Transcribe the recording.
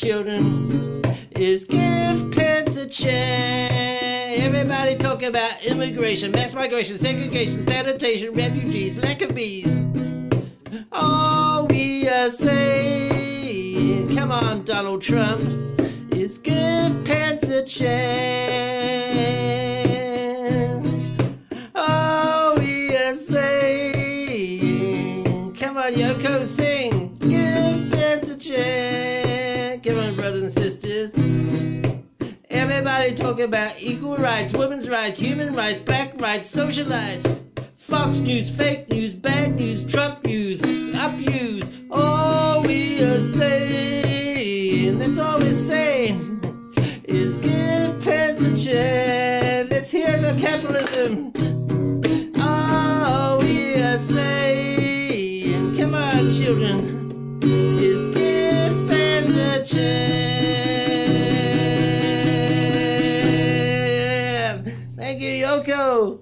children, is give Pence a chance. Everybody talk about immigration, mass migration, segregation, sanitation, refugees, lack of bees. All we are saying, come on, Donald Trump, a chance. Oh, are saying, come on, Yoko, sing, give Pence a chance. Come on, brothers and sisters. Everybody talking about equal rights, women's rights, human rights, black rights, social rights. Fox News, fake news, bad news, Trump news, abuse. Oh, all we are saying, that's all capitalism. All we are saying, come on, children, is give Pence a chance. Thank you, Yoko.